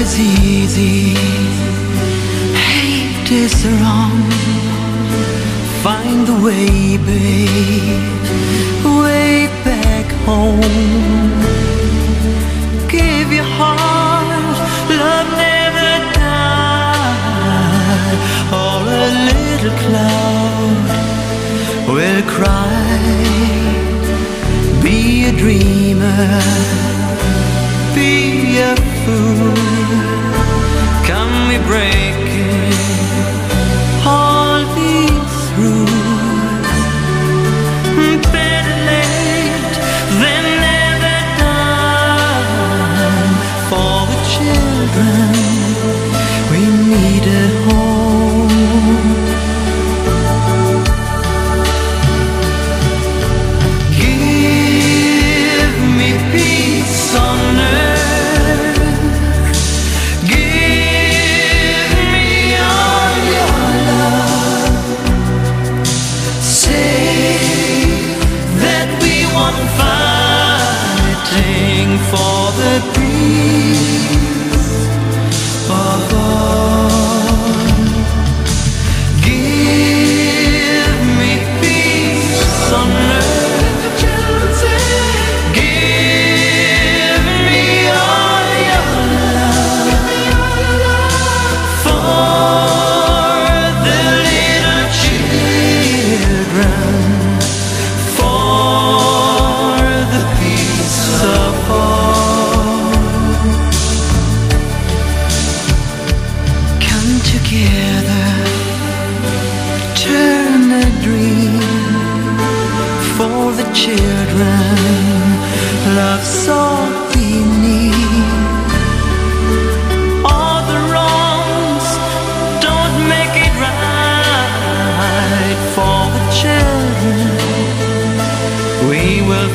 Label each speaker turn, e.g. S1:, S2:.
S1: is easy, hate is wrong. Find the way, babe, way back home. Give your heart, love never dies. or a little cloud will cry. Be a dreamer, be a fool. We break. for the children. Love's all we need. All the wrongs don't make it right for the children. We will